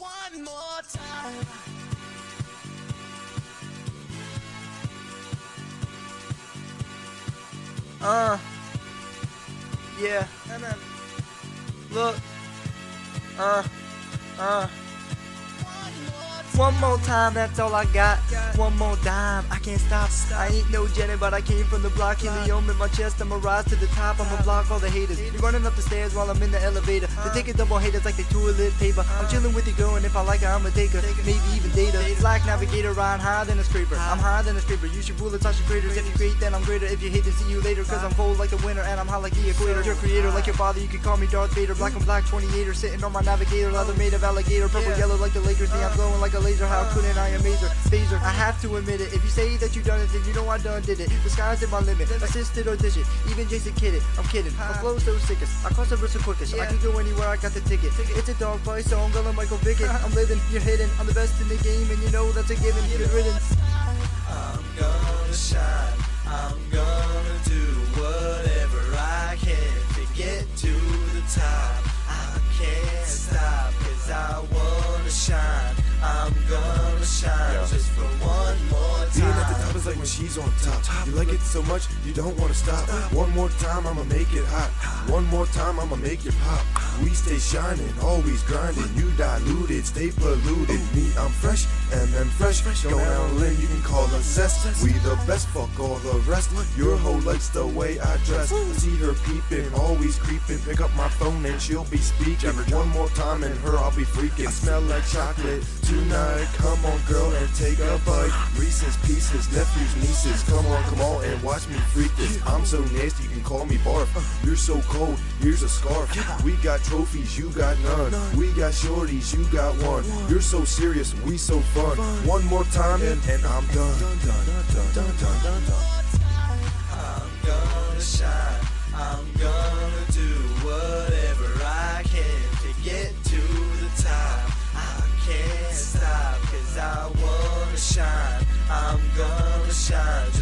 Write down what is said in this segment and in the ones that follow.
One more time. Uh. Yeah. And then. Look. Uh. Uh. One more time, that's all I got. One more dime, I can't stop. I ain't no Jenny, but I came from the block. Helium in my chest, I'ma rise to the top. I'ma block all the haters. You're running up the stairs while I'm in the elevator. They it double haters like they toilet paper. I'm chilling with your girl, and if I like her, I'ma take her. Maybe even date her. Black navigator, riding higher than a scraper. I'm higher than a scraper. You should rule the touch your craters. If you great, then I'm greater. If you hate to see you later, cause I'm cold like the winter, and I'm hot like the equator. Your creator, like your father, you can call me Darth Vader. Black and black 28er, sitting on my navigator. Leather made of alligator. Purple, yellow like the Lakers. Yeah, I'm glowing like a laser. How couldn't I amaze her? Phaser, I have to admit it. If you say that you done it, then you know I done did it. The sky's at my limit. Assisted or digit. Even Jason kidded. I'm kidding. My flow's so sickest. I cross the risk the quickest. I can go anywhere. I got the ticket. It's a dog fight, so I'm gonna Michael Vickett. I'm living. You're hidden. I'm the best in the game, and you know that's a given. Good riddance. I'm gonna shine. I'm gonna I'm gonna shine just for one more Being at the top is like when she's on top. You like it so much, you don't wanna stop. One more time, I'ma make it hot. One more time, I'ma make it pop. We stay shining, always grinding. You diluted, stay polluted. Me, I'm fresh, and then fresh. Go down limb, you can call us zest. We the best, fuck all the rest. Your hoe likes the way I dress. I see her peeping, always creeping. Pick up my phone and she'll be speaking. One more time and her, I'll be freaking. I smell like chocolate tonight. Come on, girl, and take a bite. Reese's pieces, nephews, nieces. Come on, come on, and watch me freak this. I'm so nasty, you can call me barf. You're so cold, here's a scarf. We got trophies, you got none. We got shorties, you got one. You're so serious, we so fun. One more time, and, and I'm done. Done, done, done, done, done, done, done. I'm gonna shine. I'm gonna do whatever I can to get to the top. I can't stop cause I wanna shine. I'm gonna shine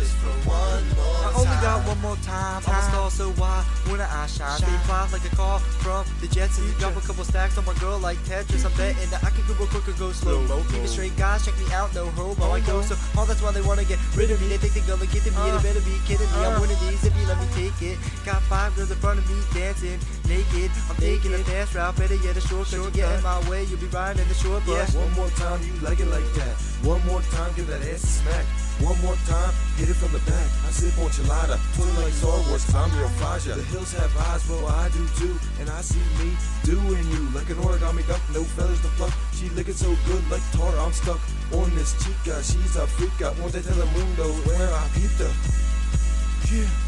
I time. only got one more time. I'm a star, so why wouldn't I shine? Stay fly like a car from the Jetsons. Drop a couple stacks on my girl like Tetris. I'm betting that I can go quick or go slow mo. Keep it straight, guys. Check me out, no homo. I go so all that's why they wanna get rid of me. They think they're gonna get to me. They better be kidding me. I'm one of these if you let me take it. Got five girls in front of me dancing naked. I'm taking a fast route, better yet a shortcut. You get in my way, you'll be riding in the short bus. One more time, you like it like that. One more time, give that ass a smack. One more time, hit it from the back. I sip on chilada, twin like Star Wars, cause I'm your Faja. The hills have eyes, well I do too. And I see me doing you like an origami duck, no feathers to pluck. She licking so good like tar, I'm stuck on this chica. She's a freak, I want to tell the mundo where I peeped her. Yeah.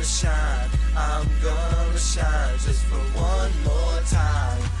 Wanna shine. I'm gonna shine just for one more time.